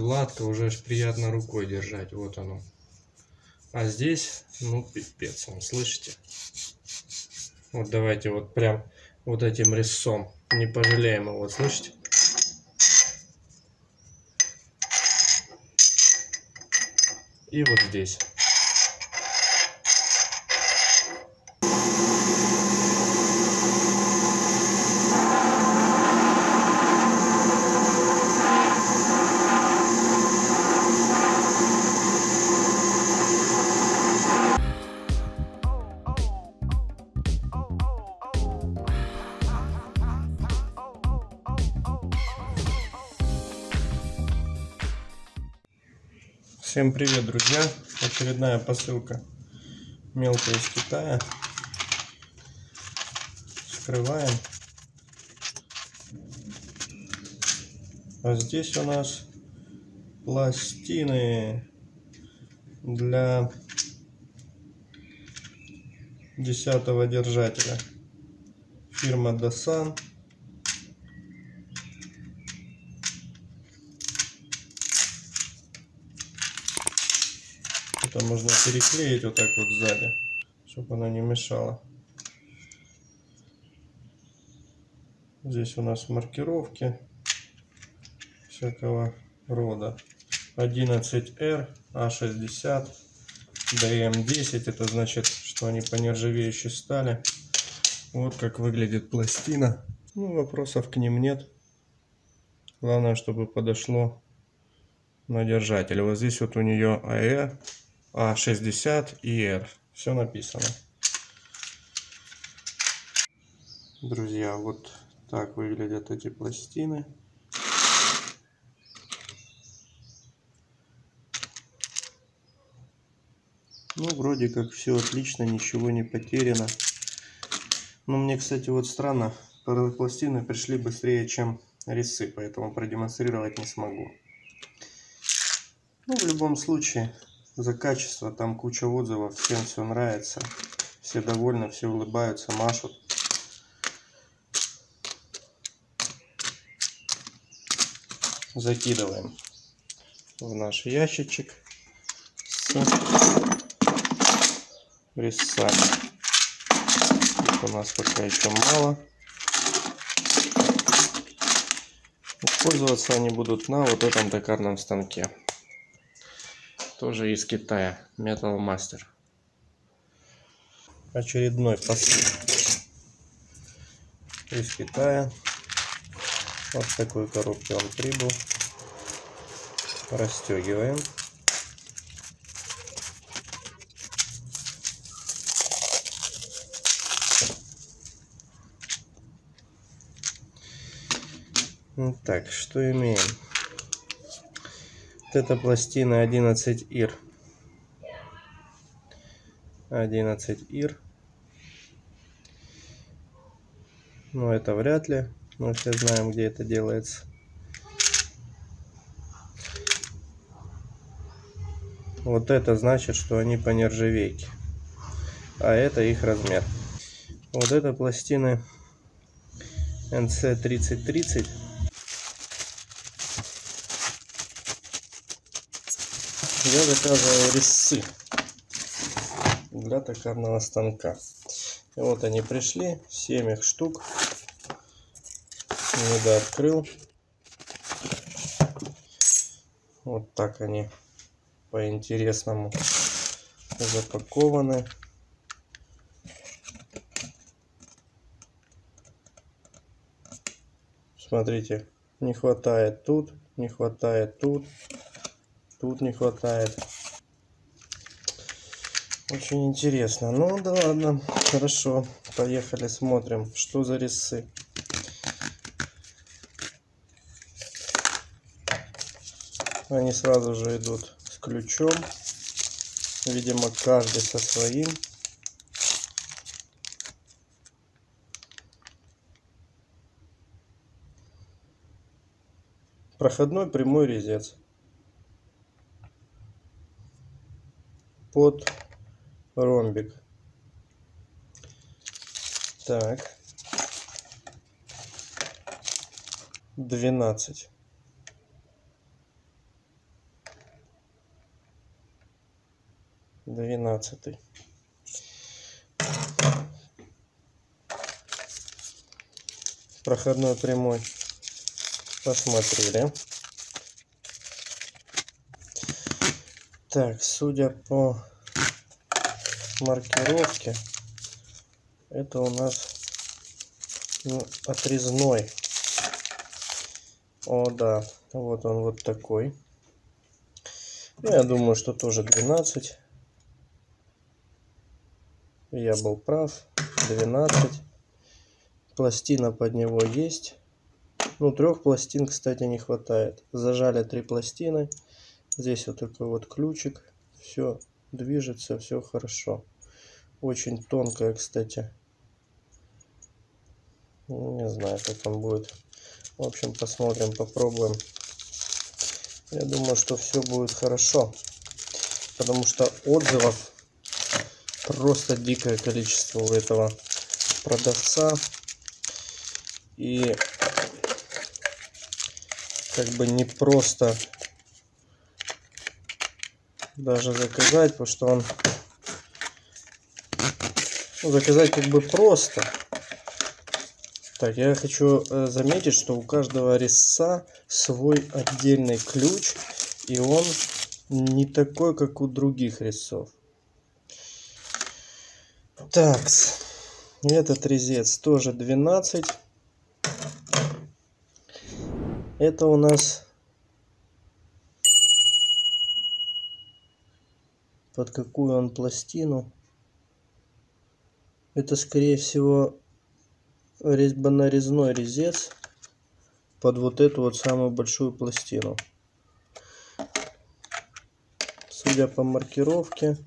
гладко, уже аж приятно рукой держать. Вот оно. А здесь, ну, пипец, он, слышите? Вот давайте вот прям вот этим резцом. Не пожалеем его, слышите? И вот здесь. Всем привет, друзья! Очередная посылка мелкая из Китая. Скрываем. А здесь у нас пластины для десятого держателя. Фирма Dasan. Это можно переклеить вот так вот сзади, чтобы она не мешала. Здесь у нас маркировки всякого рода. 11R, А60, ДМ10. Это значит, что они по нержавеющей стали. Вот как выглядит пластина. Ну, вопросов к ним нет. Главное, чтобы подошло на держатель. Вот здесь вот у нее АЭ а60 и R. Все написано. Друзья, вот так выглядят эти пластины. Ну, вроде как все отлично, ничего не потеряно. Но мне, кстати, вот странно, пластины пришли быстрее, чем резцы, поэтому продемонстрировать не смогу. Ну, в любом случае, за качество. Там куча отзывов, всем все нравится. Все довольны, все улыбаются, машут. Закидываем в наш ящичек с резцами. Их у нас пока еще мало. Пользоваться они будут на вот этом токарном станке. Тоже из Китая. Metal Master. Очередной посыл из Китая. Вот в такой коробке он прибыл. Расстегиваем. Так, что имеем? Это пластина 11 ир. 11 ир. Но это вряд ли. Мы все знаем, где это делается. Вот это значит, что они по нержавейке. А это их размер. Вот это пластины NC3030 я заказывал резцы для токарного станка. И вот они пришли, 7 их штук. Недо открыл. Вот так они по-интересному запакованы. Смотрите, не хватает тут, не хватает тут. Тут не хватает. Очень интересно. Ну да ладно, хорошо. Поехали, смотрим, что за резцы. Они сразу же идут с ключом. Видимо, каждый со своим. Проходной прямой резец. под ромбик. Так. 12. Двенадцатый. Проходной прямой посмотрели. Так, судя по маркировке, это у нас ну, отрезной. О, да, вот он вот такой. Ну, я думаю, что тоже 12. Я был прав. 12. Пластина под него есть. Ну, трех пластин, кстати, не хватает. Зажали три пластины. Здесь вот такой вот ключик. Все движется, все хорошо. Очень тонкая, кстати. Не знаю, как он будет. В общем, посмотрим, попробуем. Я думаю, что все будет хорошо. Потому что отзывов просто дикое количество у этого продавца. И как бы не просто даже заказать, потому что он ну, заказать как бы просто. Так, я хочу э, заметить, что у каждого резца свой отдельный ключ, и он не такой, как у других резцов. Так, этот резец тоже 12. Это у нас под какую он пластину. Это скорее всего резьбонарезной резец под вот эту вот самую большую пластину. Судя по маркировке,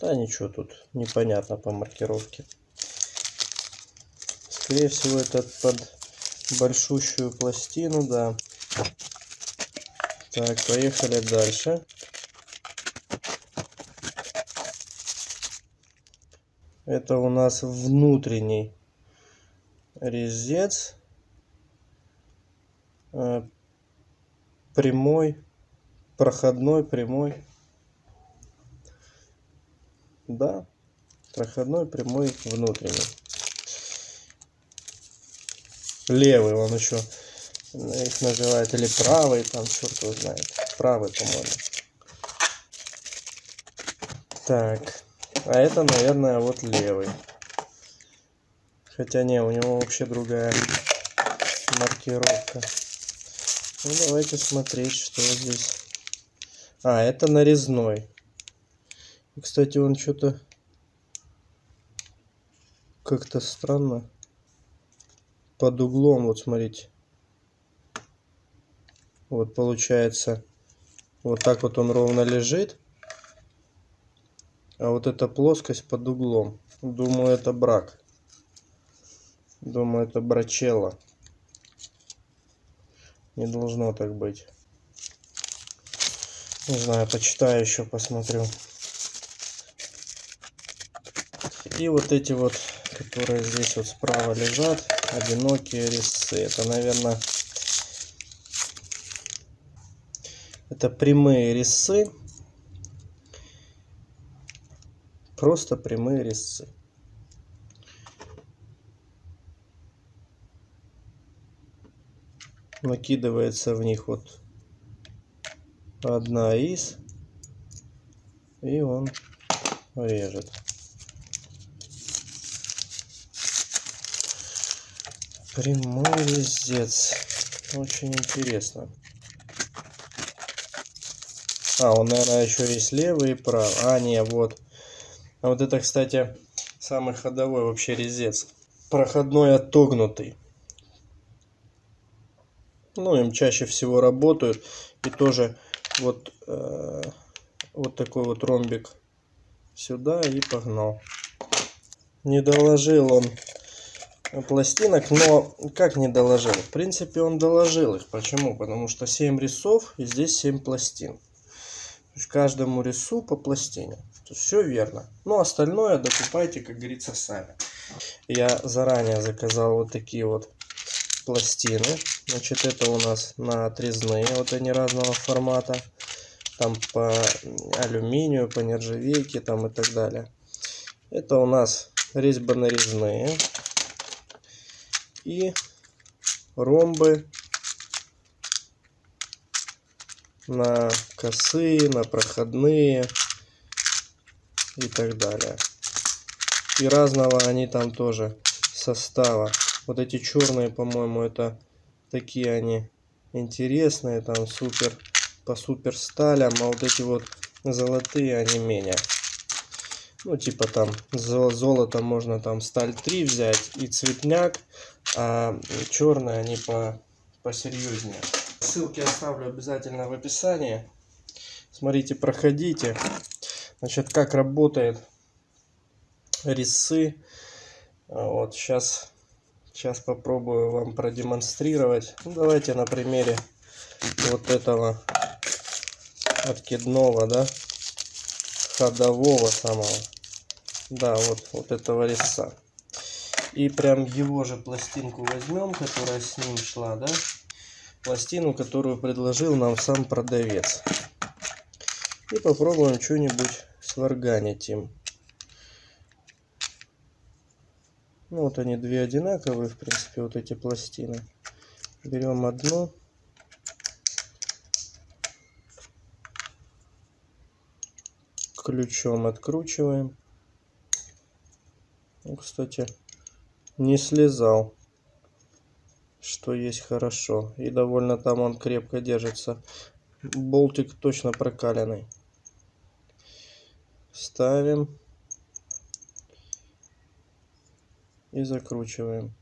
да ничего тут непонятно по маркировке. Скорее всего это под большущую пластину, да. Так, поехали дальше. Это у нас внутренний резец. Э, прямой, проходной, прямой. Да, проходной, прямой, внутренний. Левый он еще их называют или правый, там черт его знает. Правый, по-моему. Так. А это, наверное, вот левый. Хотя не, у него вообще другая маркировка. Ну, давайте смотреть, что здесь. А, это нарезной. И, кстати, он что-то как-то странно. Под углом, вот смотрите. Вот получается, вот так вот он ровно лежит. А вот эта плоскость под углом. Думаю, это брак. Думаю, это брачелло. Не должно так быть. Не знаю, почитаю еще, посмотрю. И вот эти вот, которые здесь вот справа лежат, одинокие резцы. Это, наверное, это прямые резцы Просто прямые резцы. Накидывается в них вот одна из. И он режет. Прямой резец. Очень интересно. А, он, наверное, еще есть левый и правый. А, не, вот. А вот это, кстати, самый ходовой вообще резец. Проходной отогнутый. Ну, им чаще всего работают. И тоже вот, э, вот такой вот ромбик сюда и погнал. Не доложил он пластинок, но как не доложил? В принципе, он доложил их. Почему? Потому что 7 рисов и здесь 7 пластин. То есть каждому рису по пластине. Все верно. Ну, остальное докупайте, как говорится, сами. Я заранее заказал вот такие вот пластины. Значит, это у нас на отрезные. Вот они разного формата. там по алюминию, по нержавейке там и так далее. Это у нас резьбо-нарезные и ромбы на косые, на проходные и так далее. И разного они там тоже состава. Вот эти черные, по-моему, это такие они интересные, там супер по супер сталям, а вот эти вот золотые они менее. Ну, типа там золото можно там сталь 3 взять и цветняк, а черные они по посерьезнее. Ссылки оставлю обязательно в описании. Смотрите, проходите. Значит, как работает резцы. Вот сейчас, сейчас попробую вам продемонстрировать. Ну, давайте на примере вот этого откидного, да, ходового самого. Да, вот, вот этого резца. И прям его же пластинку возьмем, которая с ним шла, да. Пластину, которую предложил нам сам продавец. И попробуем что-нибудь сварганить им. Ну вот они две одинаковые, в принципе, вот эти пластины. Берем одну. Ключом откручиваем. Ну, кстати, не слезал, что есть хорошо. И довольно там он крепко держится. Болтик точно прокаленный. Ставим. И закручиваем.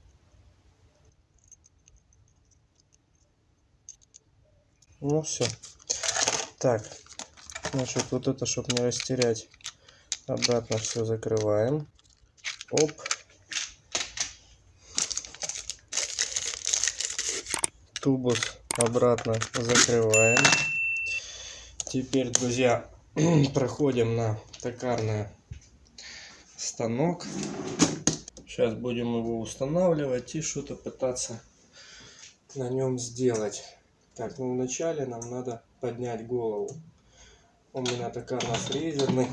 Ну все. Так, значит, вот это, чтобы не растерять, обратно все закрываем. Оп. Тубус обратно закрываем. Теперь, друзья, проходим на токарный станок. Сейчас будем его устанавливать и что-то пытаться на нем сделать. Так, ну вначале нам надо поднять голову. У меня токарно фрезерный.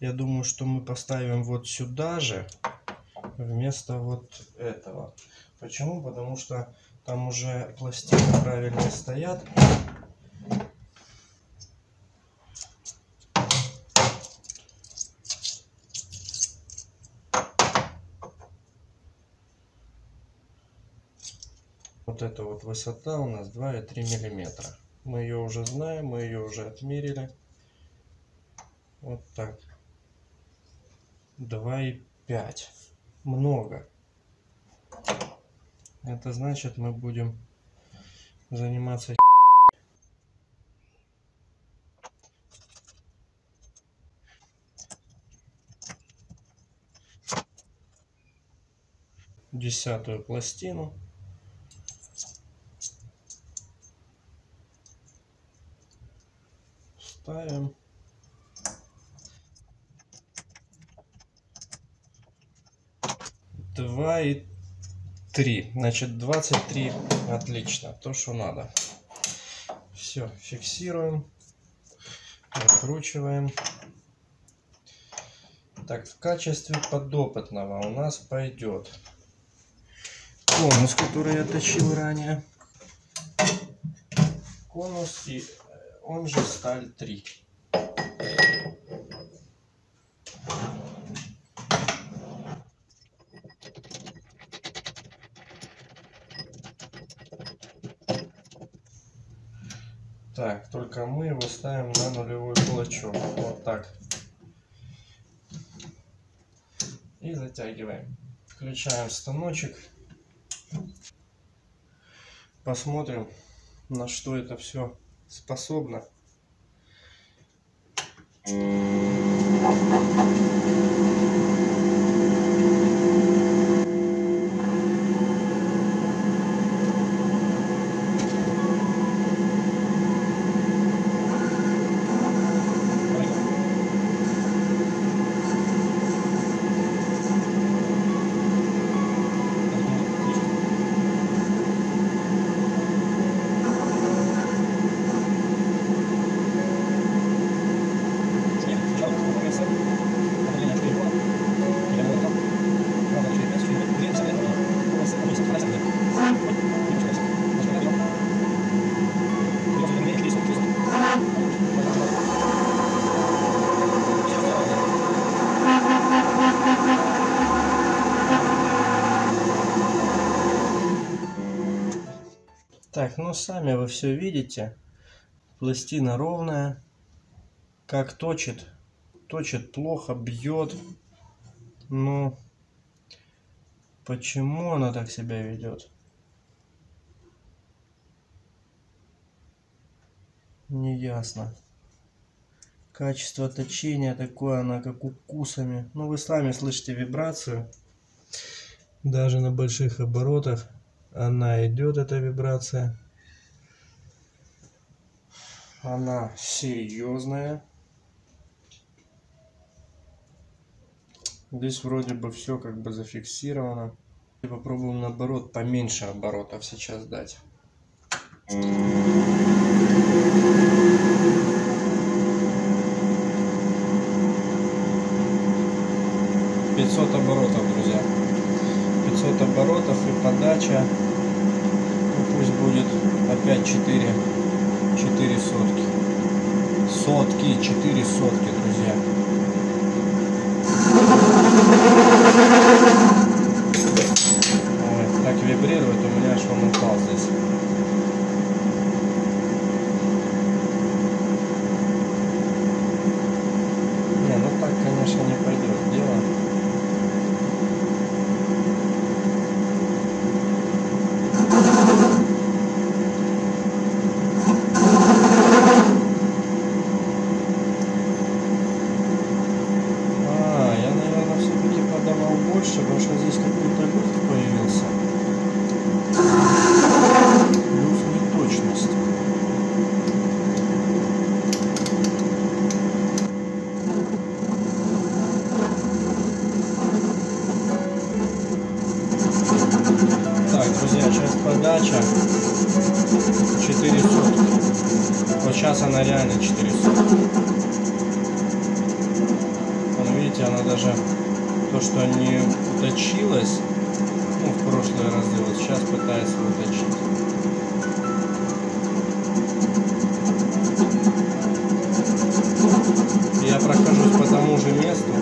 Я думаю, что мы поставим вот сюда же, вместо вот этого. Почему? Потому что там уже пластины правильно стоят. Вот эта вот высота у нас 2,3 миллиметра. Мы ее уже знаем, мы ее уже отмерили. Вот так. 2,5. Много. Это значит, мы будем заниматься десятую пластину. Ставим. Два и 3. Значит, 23. Отлично. То, что надо. Все, фиксируем. Накручиваем. Так, в качестве подопытного у нас пойдет конус, который я точил ранее. Конус и он же сталь 3. Так, только мы его ставим на нулевой кулачок. Вот так. И затягиваем. Включаем станочек. Посмотрим, на что это все способно. Так, ну сами вы все видите. Пластина ровная. Как точит. Точит плохо, бьет. Ну, почему она так себя ведет? Не ясно. Качество точения такое, она как укусами. Ну, вы сами слышите вибрацию. Даже на больших оборотах она идет, эта вибрация. Она серьезная. Здесь вроде бы все как бы зафиксировано. Попробуем наоборот поменьше оборотов сейчас дать. 500 оборотов, друзья. 500 оборотов и подача, ну, пусть будет опять 4, 4 сотки. Сотки, 4 сотки, друзья. Ой, так вибрирует, у меня аж он упал здесь. Не, ну так, конечно, не пойдет дело. А, я, наверное, все-таки подавал больше, потому что здесь какой-то люфт появился. Люфт неточности. Так, друзья, подача 4 сотки. Вот сейчас она реально 4 сотки. Видите, она даже то, что не уточилась, ну, в прошлые разы, вот сейчас пытается уточить. Я прохожусь по тому же месту,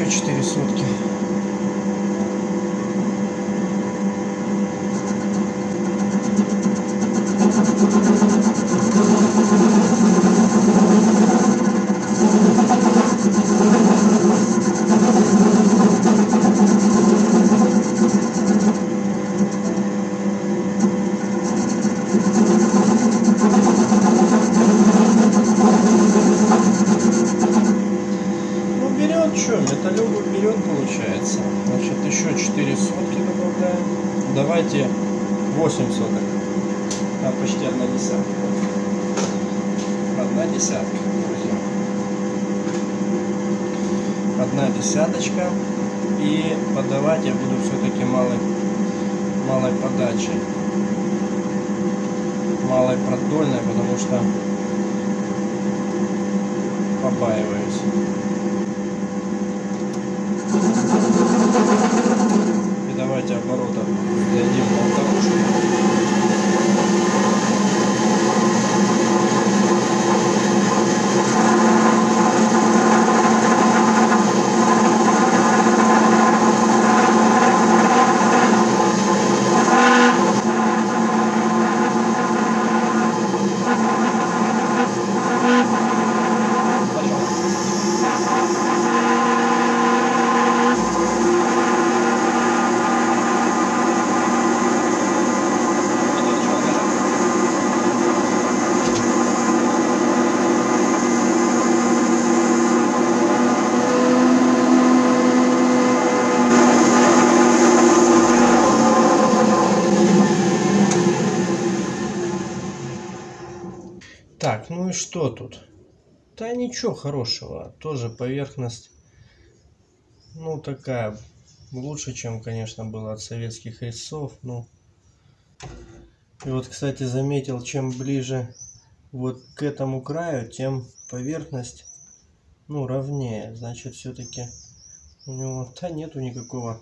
еще 4 сутки. Ну берет что, металлюгу берет получается. Значит еще 4 сотки добавляем. Давайте 8 соток. А почти одна десятка. Одна десятка, друзья. Одна десяточка. И подавать я все-таки малой, малой подачей. Малой продольной, потому что побаиваюсь. И давайте оборотов дадим полторушку. Так, ну и что тут? Да ничего хорошего. Тоже поверхность, ну такая, лучше, чем, конечно, было от советских резцов. Ну, и вот, кстати, заметил, чем ближе вот к этому краю, тем поверхность, ну, ровнее. Значит, все-таки у него, да нету никакого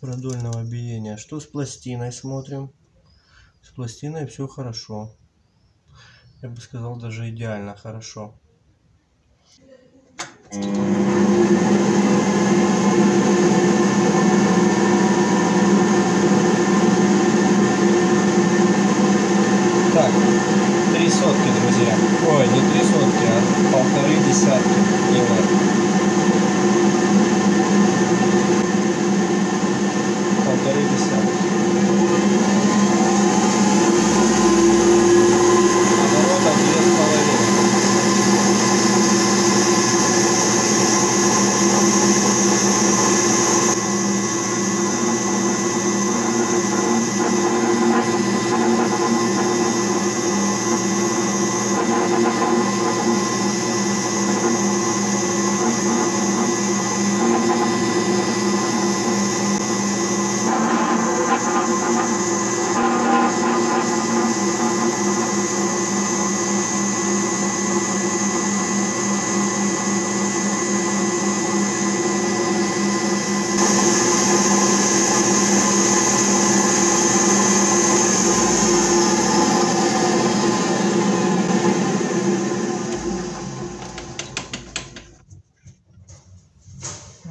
продольного биения. Что с пластиной смотрим? С пластиной все хорошо. Я бы сказал, даже идеально хорошо. Так, три сотки, друзья. Ой, не три сотки, а полторы десятки. Именно. Полторы десятки. Оборота две с половиной.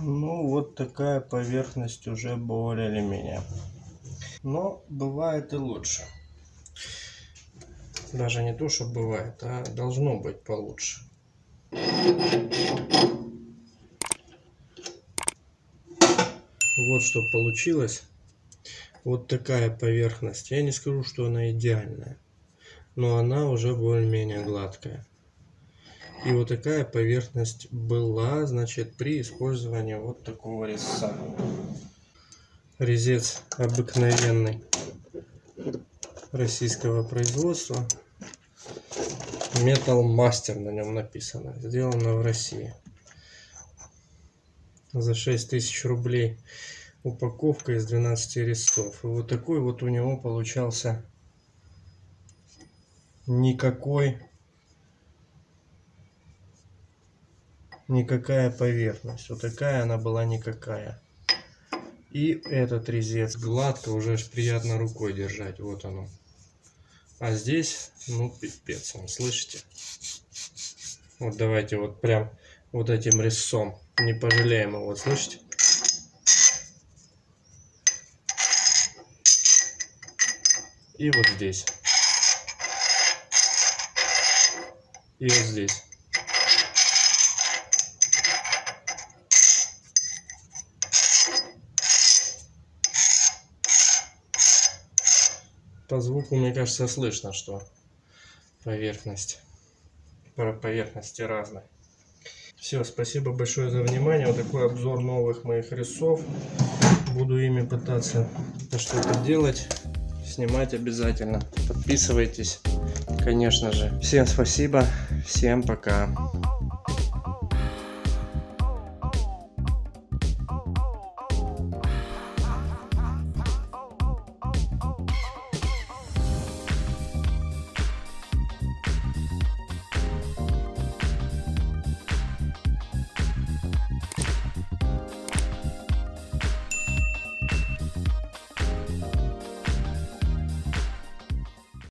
Ну, вот такая поверхность уже более или менее. Но бывает и лучше. Даже не то, что бывает, а должно быть получше. Вот что получилось. Вот такая поверхность. Я не скажу, что она идеальная, но она уже более-менее гладкая. И вот такая поверхность была, значит, при использовании вот такого резца. Резец обыкновенный российского производства. Metal Master на нем написано. Сделано в России. За 6000 рублей упаковка из 12 резцов. И вот такой вот у него получался никакой никакая поверхность. Вот такая она была никакая. И этот резец гладко, уже аж приятно рукой держать. Вот оно. А здесь, ну, пипец, он, слышите? Вот давайте вот прям вот этим резцом. Не пожалеем его, слышите? И вот здесь. И вот здесь. По звуку, мне кажется, слышно, что поверхность, по поверхности разная. Все, спасибо большое за внимание. Вот такой обзор новых моих рисов. Буду ими пытаться что-то делать, снимать обязательно. Подписывайтесь, конечно же. Всем спасибо, всем пока.